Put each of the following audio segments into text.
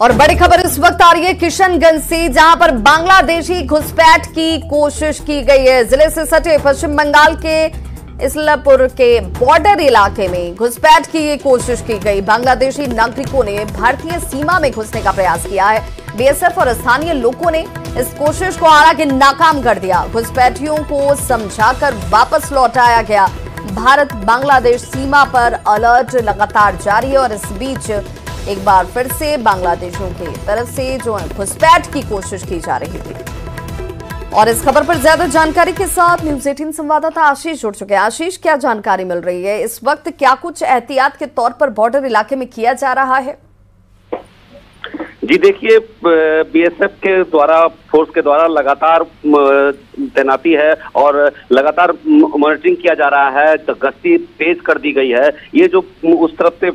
और बड़ी खबर इस वक्त आ रही है किशनगंज से, जहाँ पर बांग्लादेशी घुसपैठ की कोशिश की गई है। ज़िले से सटे पश्चिम बंगाल के इसलापुर के बॉर्डर इलाके में घुसपैठ की कोशिश की गई। बांग्लादेशी नागरिकों ने भारतीय सीमा में घुसने का प्रयास किया है। बीएसएफ और स्थानीय लोगों ने इस कोशिश को हालाँकि नाकाम कर दिया। घुसपैठियों को समझाकर वापस लौटाया गया। भारत बांग्लादेश सीमा पर अलर्ट लगातार जारी है और इस बीच एक बार फिर से बांग्लादेशों की तरफ़ से जो है घुसपैठ की कोशिश की जा रही थी। और इस खबर पर ज़्यादा जानकारी के साथ न्यूज़ एटीन संवाददाता आशीष जुड़ चुके हैं। आशीष, क्या जानकारी मिल रही है? इस वक्त क्या कुछ एहतियात के तौर पर बॉर्डर इलाके में किया जा रहा है? जी, देखिए बीएसएफ के द्वारा, फोर्स के द्वारा लगातार तैनाती है और लगातार मॉनिटरिंग किया जा रहा है गश्ती तेज कर दी गई है। ये जो उस तरफ़ से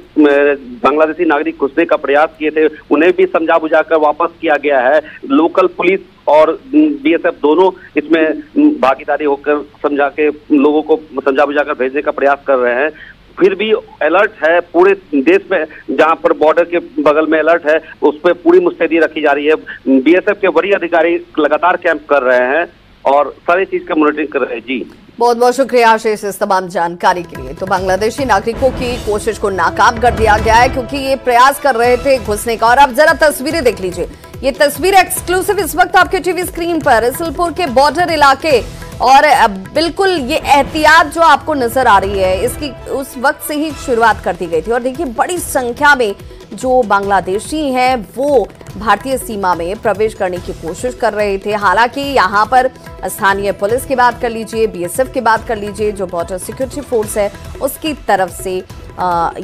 बांग्लादेशी नागरिक घुसने का प्रयास किए थे, उन्हें भी समझा बुझाकर वापस किया गया है। लोकल पुलिस और बीएसएफ दोनों इसमें भागीदारी होकर समझा के, लोगों को समझा बुझाकर भेजने का प्रयास कर रहे हैं। फिर भी अलर्ट है पूरे देश में, जहाँ पर बॉर्डर के बगल में अलर्ट है, उस पर पूरी मुस्तैदी रखी जा रही है। बीएसएफ के वरीय अधिकारी लगातार कैंप कर रहे हैं और सारी चीज़ का मॉनिटरिंग कर रहे हैं। जी। बहुत बहुत शुक्रिया आशीष इस तमाम जानकारी के लिए। तो बांग्लादेशी नागरिकों की कोशिश को नाकाम कर दिया गया है क्योंकि ये प्रयास कर रहे थे घुसने का। और आप जरा तस्वीरें देख लीजिए। ये तस्वीर एक्सक्लूसिव इस वक्त आपके टीवी स्क्रीन पर। इसलपुर के बॉर्डर इलाके और बिल्कुल ये एहतियात जो आपको नज़र आ रही है, इसकी, उस वक्त से ही शुरुआत कर दी गई थी। और देखिए, बड़ी संख्या में जो बांग्लादेशी हैं, वो भारतीय सीमा में प्रवेश करने की कोशिश कर रहे थे। हालाँकि यहाँ पर स्थानीय पुलिस की बात कर लीजिए, बीएसएफ की बात कर लीजिए, जो बॉर्डर सिक्योरिटी फोर्स है, उसकी तरफ़ से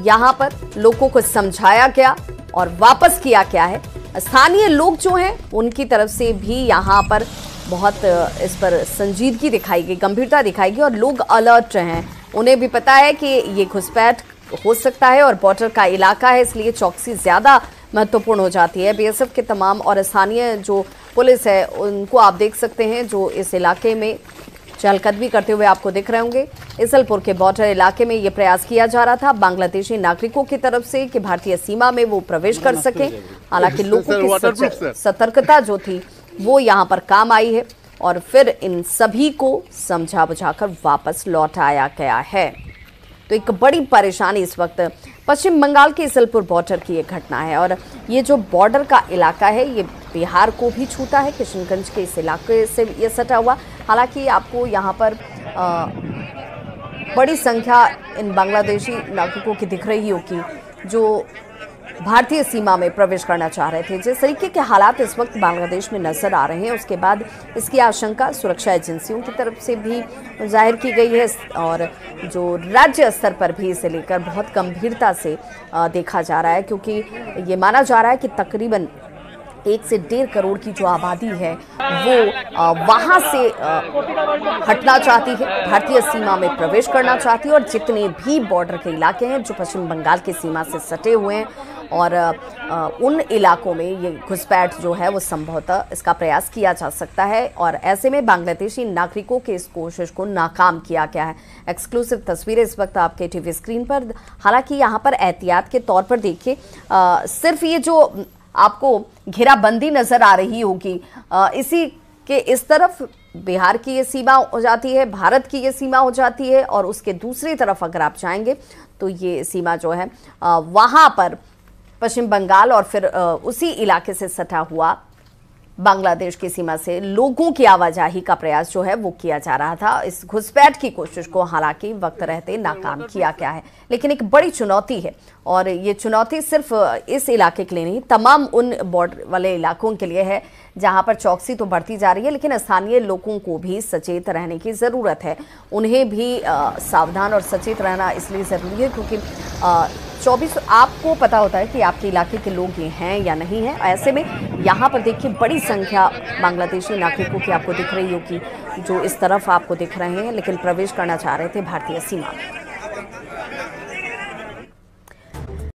यहाँ पर लोगों को समझाया गया और वापस किया क्या है। स्थानीय लोग जो हैं, उनकी तरफ़ से भी यहाँ पर बहुत इस पर संजीदगी दिखाई गई, गंभीरता दिखाई गई और लोग अलर्ट रहे हैं। उन्हें भी पता है कि ये घुसपैठ हो सकता है और बॉर्डर का इलाका है, इसलिए चौकसी ज़्यादा महत्वपूर्ण हो जाती है। बीएसएफ के तमाम और स्थानीय जो पुलिस है, उनको आप देख सकते हैं, जो इस इलाके में चहलकदमी करते हुए आपको दिख रहे होंगे। इसलपुर के बॉर्डर इलाके में ये प्रयास किया जा रहा था। बांग्लादेशी नागरिकों की तरफ़ से कि भारतीय सीमा में वो प्रवेश कर सके। हालाँकि लोगों की सतर्कता जो थी वो यहाँ पर काम आई है और फिर इन सभी को समझा बुझाकर वापस लौटाया गया है। तो एक बड़ी परेशानी इस वक्त पश्चिम बंगाल के इसलपुर बॉर्डर की ये घटना है और ये जो बॉर्डर का इलाका है ये बिहार को भी छूता है किशनगंज के इस इलाके से ये सटा हुआ। हालाँकि आपको यहाँ पर आ, बड़ी संख्या इन बांग्लादेशी नागरिकों की दिख रही होगी जो भारतीय सीमा में प्रवेश करना चाह रहे थे। जिस तरीके के हालात इस वक्त बांग्लादेश में नज़र आ रहे हैं उसके बाद इसकी आशंका सुरक्षा एजेंसियों की तरफ़ से भी ज़ाहिर की गई है और जो राज्य स्तर पर भी इसे लेकर बहुत गंभीरता से देखा जा रहा है क्योंकि ये माना जा रहा है कि तकरीबन एक से डेढ़ करोड़ की जो आबादी है, वो वहाँ से हटना चाहती है, भारतीय सीमा में प्रवेश करना चाहती है और जितने भी बॉर्डर के इलाके हैं, जो पश्चिम बंगाल की सीमा से सटे हुए हैं और उन इलाकों में ये घुसपैठ जो है, वो संभवतः इसका प्रयास किया जा सकता है और ऐसे में बांग्लादेशी नागरिकों के इस कोशिश को नाकाम किया गया है। एक्सक्लूसिव तस्वीरें इस वक्त आपके टीवी स्क्रीन पर, हालाँकि यहाँ पर एहतियात के तौर पर देखिए सिर्फ़ ये जो आपको घेराबंदी नज़र आ रही होगी। इसी के इस तरफ़ बिहार की ये सीमा हो जाती है, भारत की ये सीमा हो जाती है और उसके दूसरी तरफ़ अगर आप जाएँगे तो ये सीमा जो है वहाँ पर पश्चिम बंगाल और फिर उसी इलाके से सटा हुआ बांग्लादेश की सीमा से लोगों की आवाजाही का प्रयास जो है वो किया जा रहा था। इस घुसपैठ की कोशिश को हालाँकि वक्त रहते नाकाम किया गया है। लेकिन एक बड़ी चुनौती है और ये चुनौती सिर्फ़ इस इलाके के लिए नहीं तमाम उन बॉर्डर वाले इलाकों के लिए है जहाँ पर चौकसी तो बढ़ती जा रही है लेकिन स्थानीय लोगों को भी सचेत रहने की ज़रूरत है। उन्हें भी आ, सावधान और सचेत रहना इसलिए ज़रूरी है क्योंकि चौबीस, आपको पता होता है कि आपके इलाके के लोग ये हैं या नहीं हैं। ऐसे में यहाँ पर देखिए बड़ी संख्या बांग्लादेशी नागरिकों की आपको दिख रही होगी, जो इस तरफ़ आपको दिख रहे हैं, लेकिन प्रवेश करना चाह रहे थे भारतीय सीमा में।